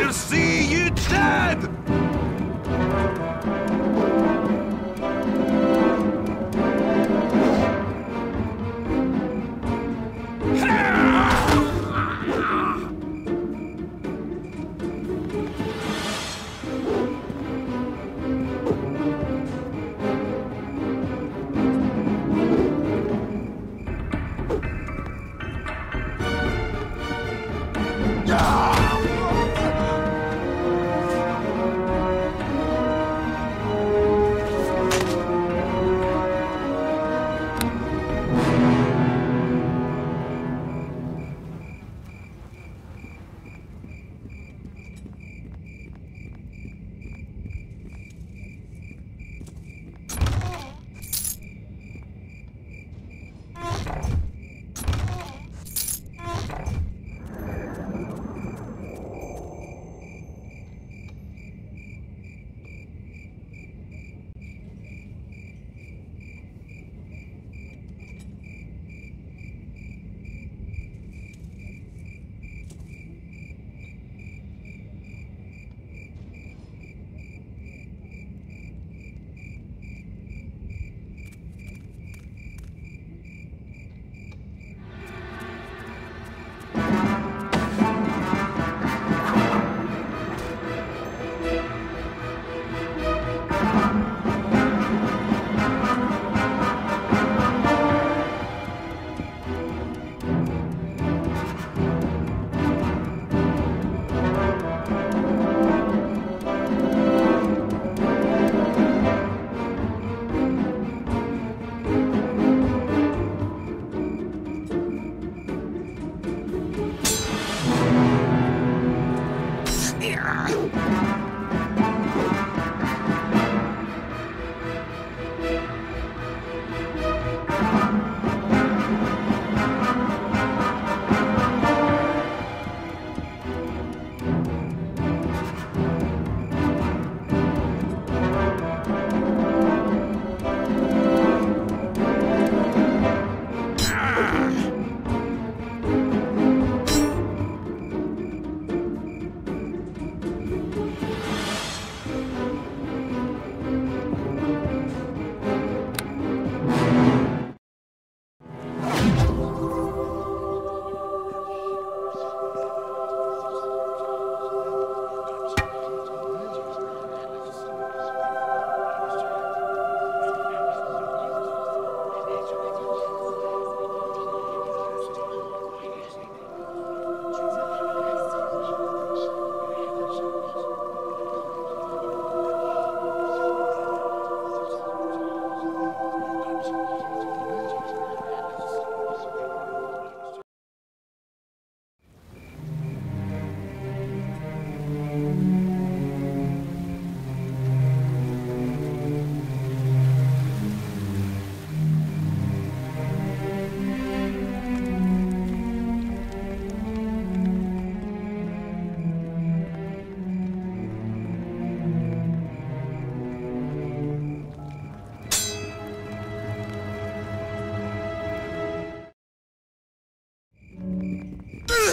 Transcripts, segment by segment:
will see you dead!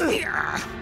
Yeah.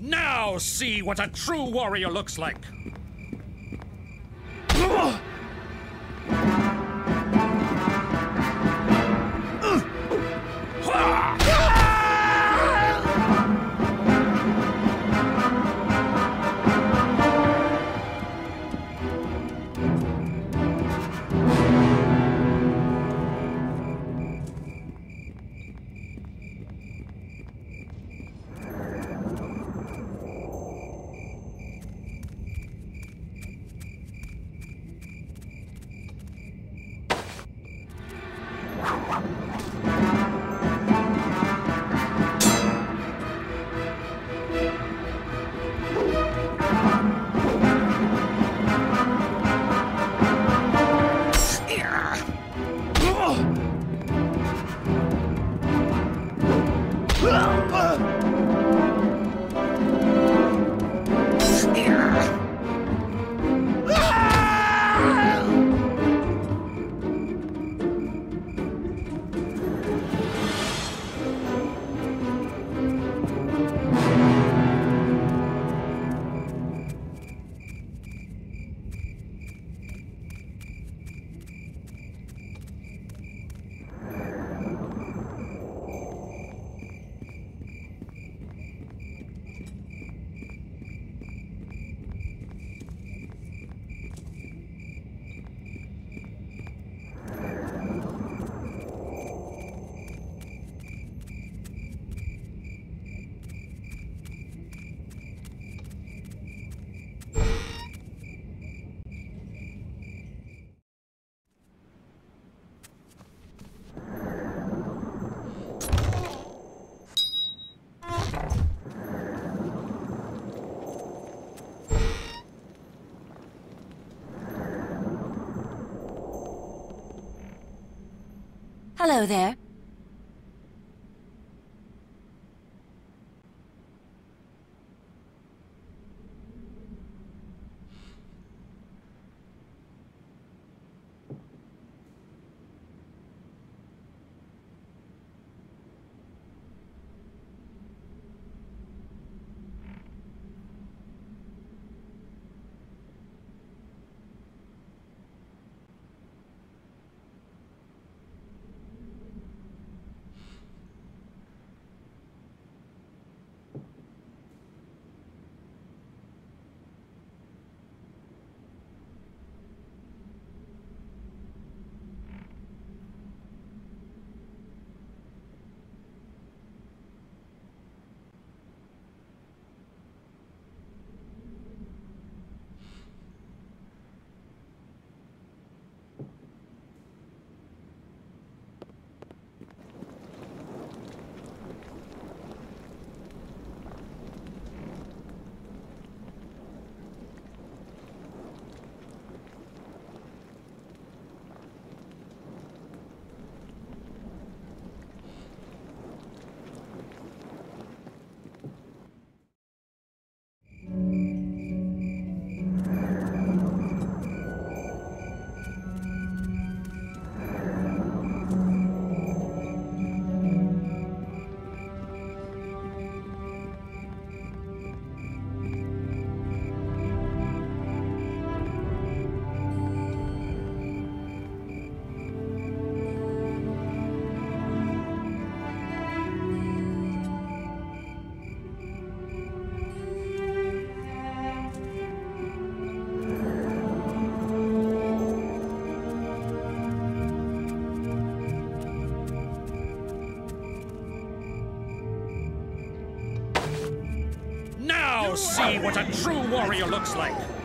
Now see what a true warrior looks like. Hello there. See what a true warrior looks like.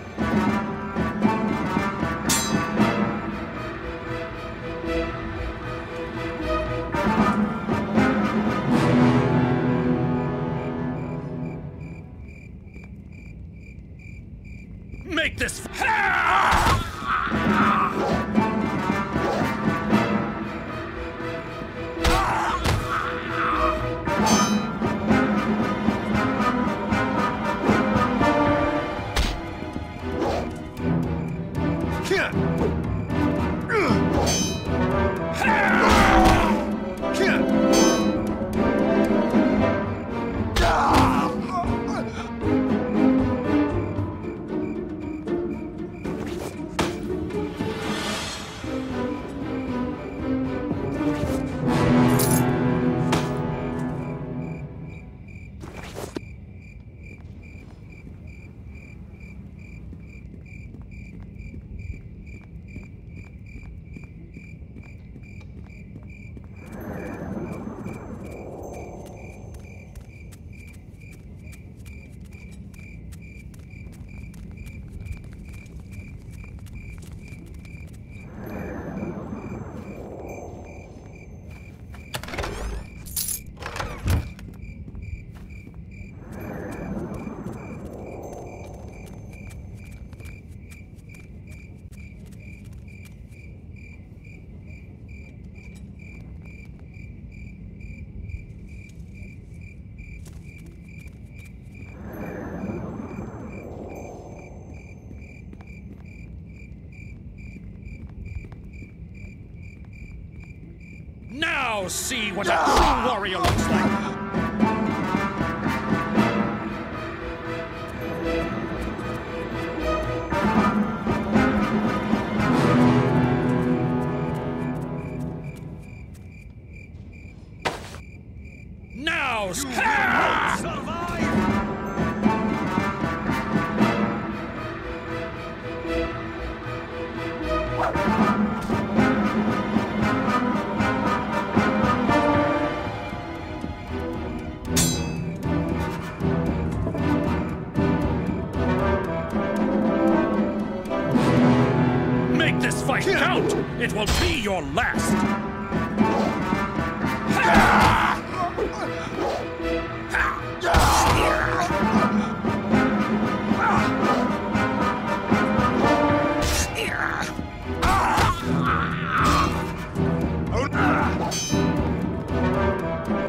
Now see what a true warrior looks like! Now, I count, it will be your last!